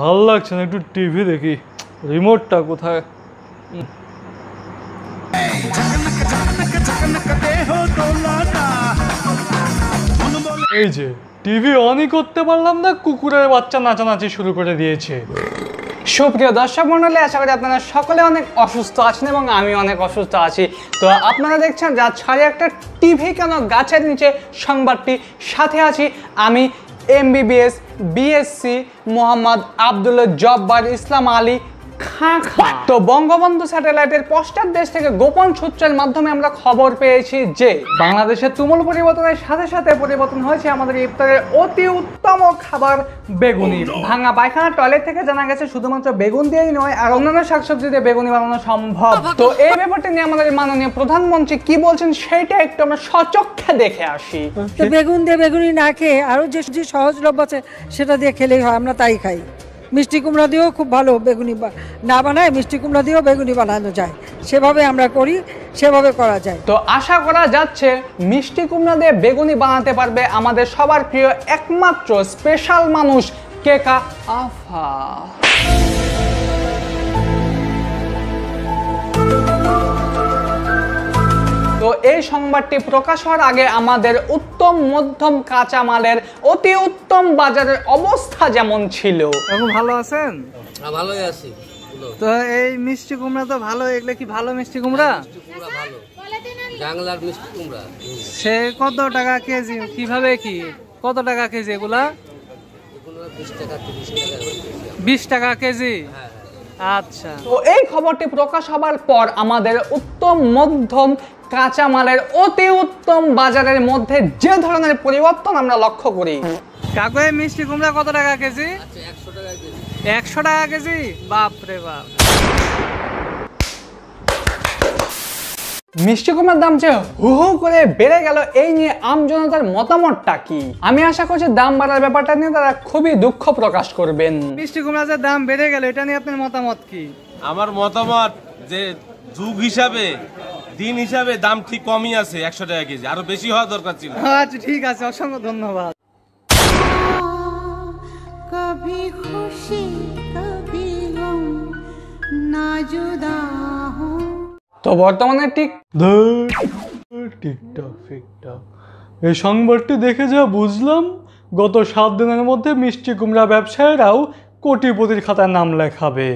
ভালো লাগছে না, একটু টিভি দেখি। রিমোটটা কোথায়? এই যে টিভি অনই করতে পারলাম না, কুকুরের বাচ্চা নাচানাচি শুরু করে দিয়েছে। সুপ্রিয় দর্শক মন্ডলী, আশা করি আপনারা সকলে অনেক অসুস্থ আছেন এবং আমি অনেক অসুস্থ আছি। তো আপনারা দেখছেন যা ছাড়ে একটা টিভি কেন গাছের নিচে সংবাদটি সাথে আছি আমি M B B S B S C Mohammad Abdul Jabbar Islam Ali Khan Khan তো বঙ্গবন্ধু স্যাটেলাইটের পশ্চাৎ দেশ থেকে গোপন সূত্রের মাধ্যমে আমরা খবর পেয়েছি যে বাংলাদেশের তুমুল পরিবর্তনের সাথে সাথে পরিবর্তন হয়েছে আমাদের ইফতারের অতি উত্তম খাবার বেগুনি। ভাঙা পায়খানা টয়লেট থেকে জানা গেছে শুধুমাত্র বেগুন দিয়েই নয় আর অন্যান্য শাকসবজি দিয়ে বেগুনি বানানো সম্ভব। তো এই ব্যাপারটা নিয়ে আমাদের মাননীয় প্রধানমন্ত্রী কি বলছেন সেইটা একটু আমরা সচক্ষে দেখে আসি। তো বেগুন দিয়ে বেগুনি না খেয়ে আরও যে যে সহজলভ্য আছে সেটা দিয়ে খেলেই হয় আমরা তাই খাই। মিষ্টি কুমড়া দিয়েও খুব ভালো বেগুনি না বানায়, মিষ্টি কুমড়া দিয়েও বেগুনি বানানো যায়। সেভাবে আমরা করি, সেভাবে করা যায়। তো আশা করা যাচ্ছে, মিষ্টি কুমড়া দিয়ে বেগুনি বানাতে পারবে আমাদের সবার প্রিয় একমাত্র স্পেশাল মানুষ কেকা আফা। এই সংবাদটি প্রকাশ হওয়ার আগে আমাদের উত্তম মধ্যম কাঁচামালের অতি উত্তম বাজারের অবস্থা যেমন ছিল। এখন ভালো আছেন? হ্যাঁ ভালোই আছি। তো এই মিষ্টি কুমড়া তো ভালো এগুলো কি ভালো মিষ্টি কুমড়া? কুমড়া মিষ্টি কুমড়া সে কত টাকা কেজি? কীভাবে কি? কত টাকা কেজি এগুলা? বিশ টাকা কেজি। আচ্ছা। তো এই খবরটি প্রকাশ হবার পর আমাদের উত্তম মধ্যম কাঁচামালের অতি উত্তম বাজারের মধ্যে যে ধরনের পরিবর্তন আমরা লক্ষ্য করি। কাকু এই মিষ্টি কুমড়া কত টাকা কেজি? একশো টাকা কেজি। বাপরে টাকা কেজি? বাপ বাপ। মিষ্টি কুমার দাম যে হু হু করে বেড়ে গেল এই নিয়ে আমজনতার মতামতটা কি? আমি আশা করছি দাম বাড়ার ব্যাপারটা নিয়ে তারা খুবই দুঃখ প্রকাশ করবেন। মিষ্টি কুমড়ার যে দাম বেড়ে গেল এটা নিয়ে আপনার মতামত কি? আমার মতামত যে যুগ হিসাবে দিন হিসাবে দাম ঠিক কমই আছে একশো টাকা কেজি। আরও বেশি হওয়া দরকার ছিল। আচ্ছা ঠিক আছে অসংখ্য ধন্যবাদ। কবি খুশি কবি গম না জুদা তো বর্তমানে ঠিক টিকটক, ফিকটক। এই সংবাদটি দেখে যা বুঝলাম, গত সাত দিনের মধ্যে মিষ্টি কুমড়া ব্যবসায়ীরাও কোটিপতির খাতায় নাম লেখাবে।